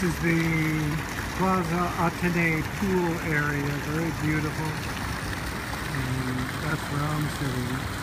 This is the Plaza Atene pool area, very beautiful. And that's where I'm sitting.